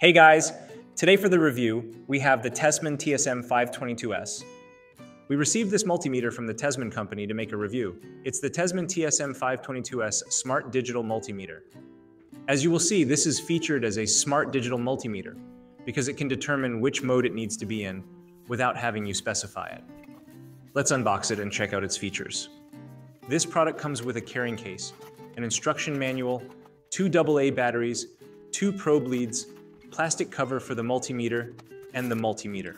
Hey guys, today for the review, we have the Tesmen TSM 522S. We received this multimeter from the Tesmen company to make a review. It's the Tesmen TSM 522S Smart Digital Multimeter. As you will see, this is featured as a smart digital multimeter because it can determine which mode it needs to be in without having you specify it. Let's unbox it and check out its features. This product comes with a carrying case, an instruction manual, two AA batteries, two probe leads, plastic cover for the multimeter, and the multimeter.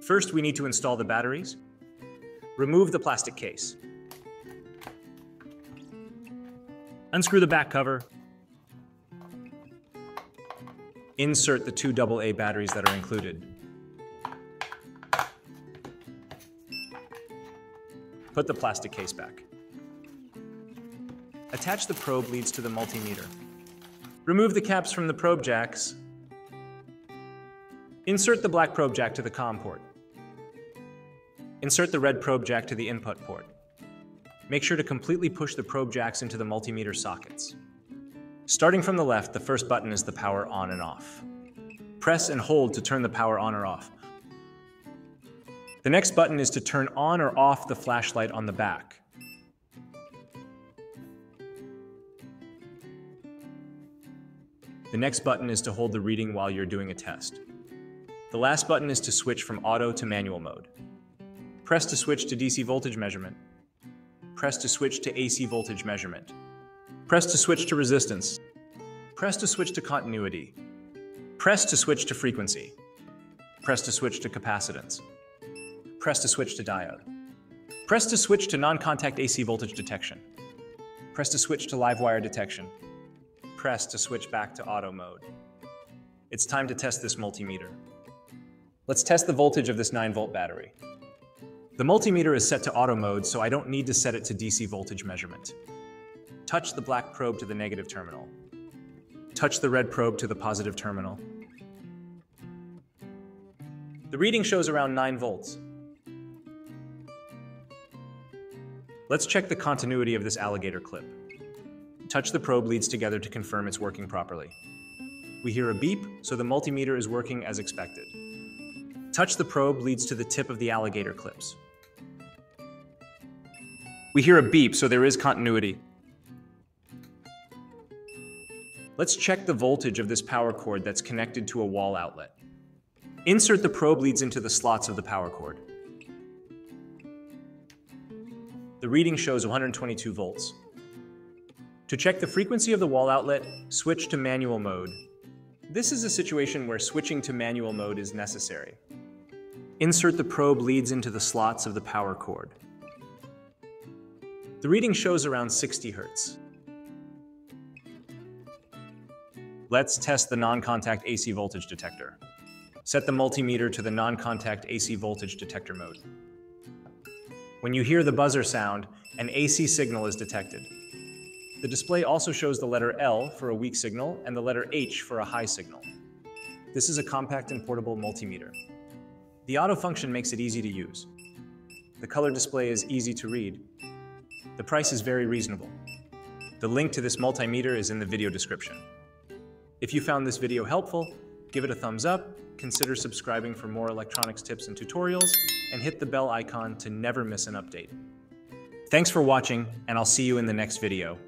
First, we need to install the batteries. Remove the plastic case. Unscrew the back cover. Insert the two AA batteries that are included. Put the plastic case back. Attach the probe leads to the multimeter. Remove the caps from the probe jacks Insert the black probe jack to the COM port. Insert the red probe jack to the input port. Make sure to completely push the probe jacks into the multimeter sockets. Starting from the left, the first button is the power on and off. Press and hold to turn the power on or off. The next button is to turn on or off the flashlight on the back. The next button is to hold the reading while you're doing a test. The last button is to switch from auto to manual mode. Press to switch to DC voltage measurement. Press to switch to AC voltage measurement. Press to switch to resistance. Press to switch to continuity. Press to switch to frequency. Press to switch to capacitance. Press to switch to diode. Press to switch to non-contact AC voltage detection. Press to switch to live wire detection. Press to switch back to auto mode. It's time to test this multimeter. Let's test the voltage of this 9 volt battery. The multimeter is set to auto mode, so I don't need to set it to DC voltage measurement. Touch the black probe to the negative terminal. Touch the red probe to the positive terminal. The reading shows around 9 volts. Let's check the continuity of this alligator clip. Touch the probe leads together to confirm it's working properly. We hear a beep, so the multimeter is working as expected. Touch the probe leads to the tip of the alligator clips. We hear a beep, so there is continuity. Let's check the voltage of this power cord that's connected to a wall outlet. Insert the probe leads into the slots of the power cord. The reading shows 122 volts. To check the frequency of the wall outlet, switch to manual mode. This is a situation where switching to manual mode is necessary. Insert the probe leads into the slots of the power cord. The reading shows around 60 Hz. Let's test the non-contact AC voltage detector. Set the multimeter to the non-contact AC voltage detector mode. When you hear the buzzer sound, an AC signal is detected. The display also shows the letter L for a weak signal and the letter H for a high signal. This is a compact and portable multimeter. The auto function makes it easy to use. The color display is easy to read. The price is very reasonable. The link to this multimeter is in the video description. If you found this video helpful, give it a thumbs up, consider subscribing for more electronics tips and tutorials, and hit the bell icon to never miss an update. Thanks for watching, and I'll see you in the next video.